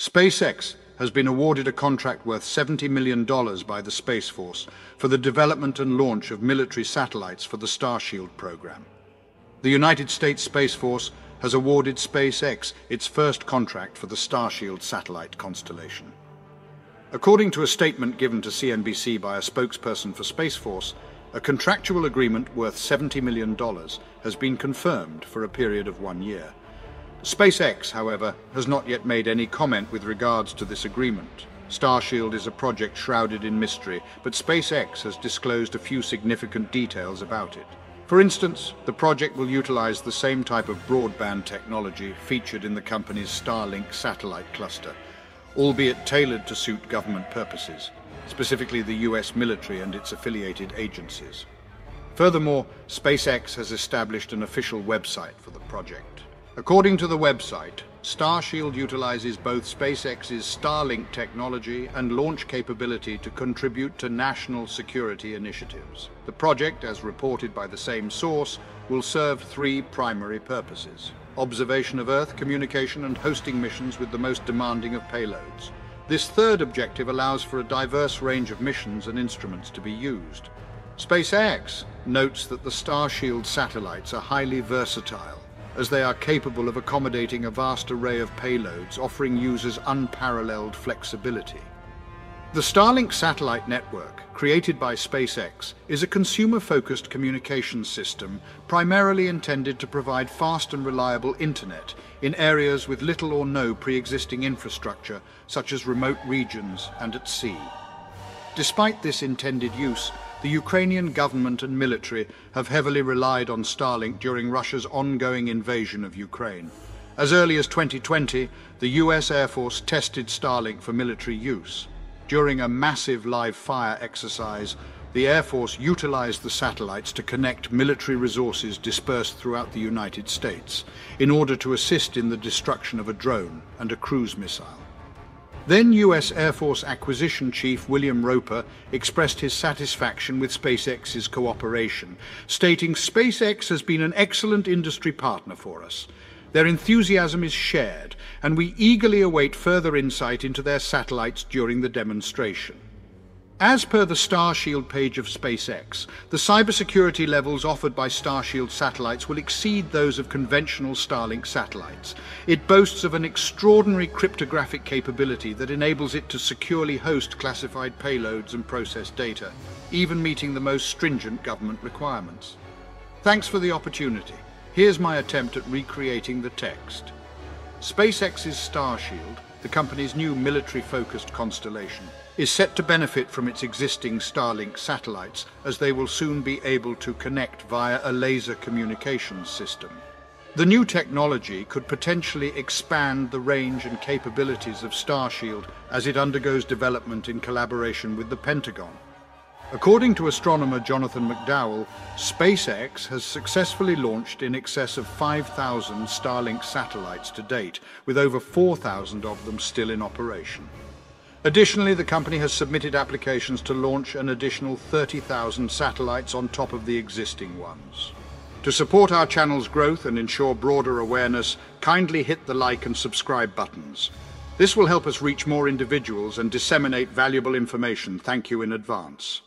SpaceX has been awarded a contract worth $70 million by the Space Force for the development and launch of military satellites for the Starshield program. The United States Space Force has awarded SpaceX its first contract for the Starshield satellite constellation. According to a statement given to CNBC by a spokesperson for Space Force, a contractual agreement worth $70 million has been confirmed for a period of one year. SpaceX, however, has not yet made any comment with regards to this agreement. Starshield is a project shrouded in mystery, but SpaceX has disclosed a few significant details about it. For instance, the project will utilize the same type of broadband technology featured in the company's Starlink satellite cluster, albeit tailored to suit government purposes, specifically the US military and its affiliated agencies. Furthermore, SpaceX has established an official website for the project. According to the website, Starshield utilizes both SpaceX's Starlink technology and launch capability to contribute to national security initiatives. The project, as reported by the same source, will serve three primary purposes. Observation of Earth, communication and hosting missions with the most demanding of payloads. This third objective allows for a diverse range of missions and instruments to be used. SpaceX notes that the Starshield satellites are highly versatile as they are capable of accommodating a vast array of payloads, offering users unparalleled flexibility. The Starlink satellite network, created by SpaceX, is a consumer-focused communication system primarily intended to provide fast and reliable internet in areas with little or no pre-existing infrastructure, such as remote regions and at sea. Despite this intended use, the Ukrainian government and military have heavily relied on Starlink during Russia's ongoing invasion of Ukraine. As early as 2020, the US Air Force tested Starlink for military use. During a massive live fire exercise, the Air Force utilized the satellites to connect military resources dispersed throughout the United States in order to assist in the destruction of a drone and a cruise missile. Then US Air Force Acquisition Chief William Roper expressed his satisfaction with SpaceX's cooperation, stating SpaceX has been an excellent industry partner for us. Their enthusiasm is shared, and we eagerly await further insight into their satellites during the demonstration. As per the Starshield page of SpaceX, the cybersecurity levels offered by Starshield satellites will exceed those of conventional Starlink satellites. It boasts of an extraordinary cryptographic capability that enables it to securely host classified payloads and process data, even meeting the most stringent government requirements. Thanks for the opportunity. Here's my attempt at recreating the text. SpaceX's Starshield, the company's new military-focused constellation, is set to benefit from its existing Starlink satellites as they will soon be able to connect via a laser communications system. The new technology could potentially expand the range and capabilities of Starshield as it undergoes development in collaboration with the Pentagon. According to astronomer Jonathan McDowell, SpaceX has successfully launched in excess of 5,000 Starlink satellites to date, with over 4,000 of them still in operation. Additionally, the company has submitted applications to launch an additional 30,000 satellites on top of the existing ones. To support our channel's growth and ensure broader awareness, kindly hit the like and subscribe buttons. This will help us reach more individuals and disseminate valuable information. Thank you in advance.